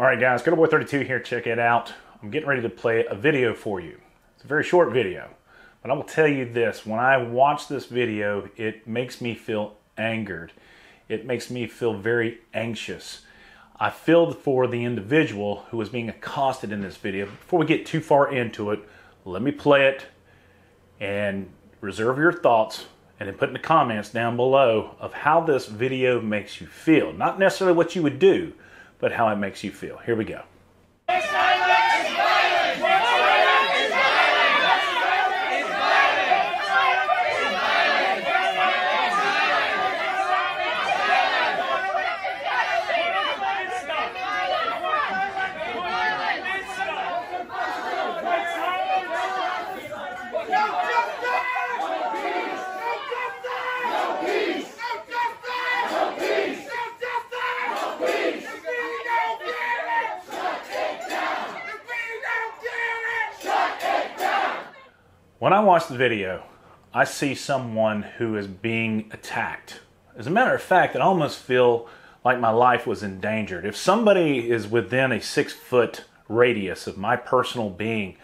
All right, guys, Kotaboy 32 here. Check it out. I'm getting ready to play a video for you. It's a very short video, but I will tell you this. When I watch this video, it makes me feel angered. It makes me feel very anxious. I feel for the individual who is being accosted in this video. Before we get too far into it, let me play it and reserve your thoughts and then put in the comments down below of how this video makes you feel. Not necessarily what you would do, but how it makes you feel. Here we go. When I watch the video, I see someone who is being attacked. As a matter of fact, I almost feel like my life was endangered. If somebody is within a six foot radius of my personal being,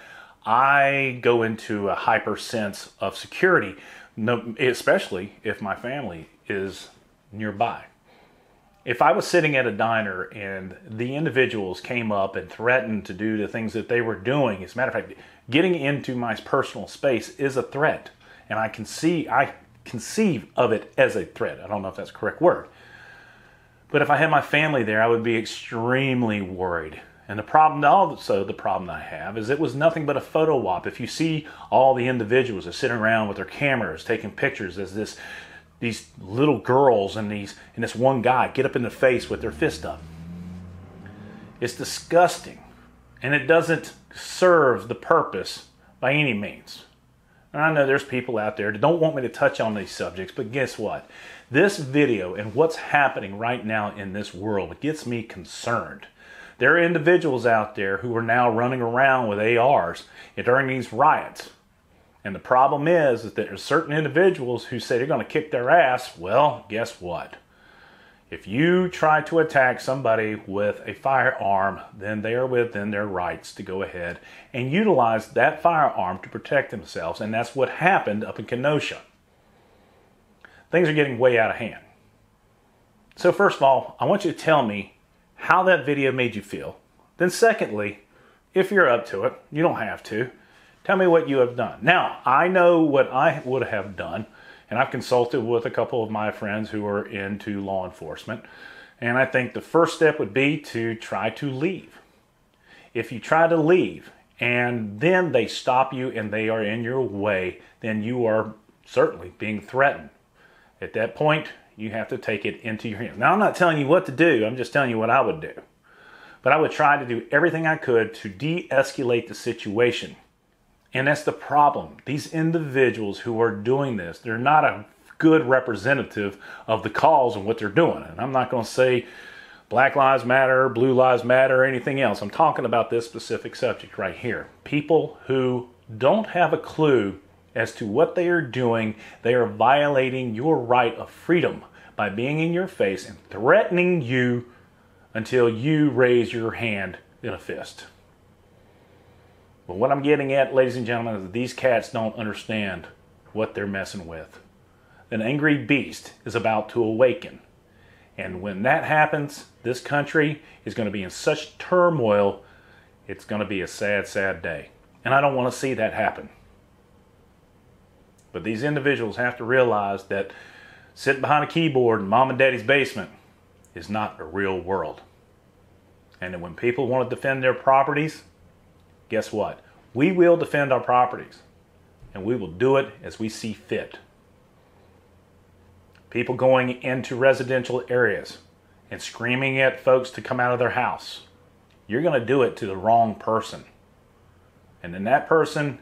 I go into a hyper sense of security, especially if my family is nearby. If I was sitting at a diner and the individuals came up and threatened to do the things that they were doing, as a matter of fact, getting into my personal space is a threat. And I can see, I conceive of it as a threat. I don't know if that's the correct word. But if I had my family there, I would be extremely worried. And the problem, also the problem I have, is it was nothing but a photo op. If you see all the individuals are sitting around with their cameras taking pictures as this these little girls and these and this one guy get up in the face with their fist up. It's disgusting. And it doesn't serve the purpose by any means. And I know there's people out there that don't want me to touch on these subjects, but guess what? This video and what's happening right now in this world gets me concerned. There are individuals out there who are now running around with ARs during these riots and the problem is, is that there's certain individuals who say they're going to kick their ass. Well, guess what? If you try to attack somebody with a firearm, then they are within their rights to go ahead and utilize that firearm to protect themselves. And that's what happened up in Kenosha. Things are getting way out of hand. So, first of all, I want you to tell me how that video made you feel. Then, secondly, if you're up to it, you don't have to Tell me what you have done. Now, I know what I would have done, and I've consulted with a couple of my friends who are into law enforcement. And I think the first step would be to try to leave. If you try to leave and then they stop you and they are in your way, then you are certainly being threatened. At that point, you have to take it into your hands. Now, I'm not telling you what to do, I'm just telling you what I would do. But I would try to do everything I could to de escalate the situation. And that's the problem. These individuals who are doing this, they're not a good representative of the cause and what they're doing. And I'm not going to say Black Lives Matter, Blue Lives Matter, or anything else. I'm talking about this specific subject right here. People who don't have a clue as to what they are doing, they are violating your right of freedom by being in your face and threatening you until you raise your hand in a fist. But what I'm getting at, ladies and gentlemen, is that these cats don't understand what they're messing with. An angry beast is about to awaken. And when that happens, this country is going to be in such turmoil, it's going to be a sad, sad day. And I don't want to see that happen. But these individuals have to realize that sitting behind a keyboard in mom and daddy's basement is not a real world. And that when people want to defend their properties, guess what? We will defend our properties and we will do it as we see fit. People going into residential areas and screaming at folks to come out of their house. You're going to do it to the wrong person. And then that person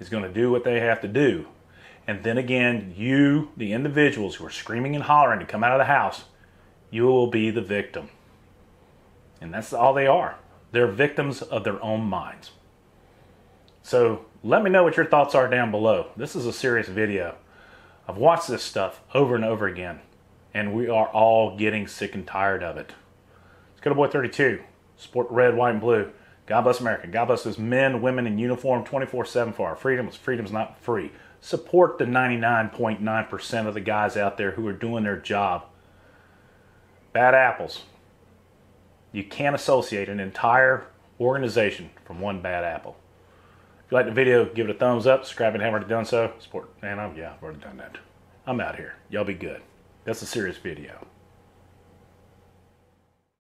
is going to do what they have to do. And then again, you, the individuals who are screaming and hollering to come out of the house, you will be the victim. And that's all they are. They're victims of their own minds. So let me know what your thoughts are down below. This is a serious video. I've watched this stuff over and over again, and we are all getting sick and tired of it. It's Kotaboy 32. Sport red, white, and blue. God bless America. God bless those men, women in uniform 24 7 for our freedoms. Freedom's not free. Support the 99.9% of the guys out there who are doing their job. Bad apples. You can't associate an entire organization from one bad apple. If you like the video, give it a thumbs up. Subscribe and haven't already done so. Support. And I'm, yeah, I've already done that. I'm out here. Y'all be good. That's a serious video.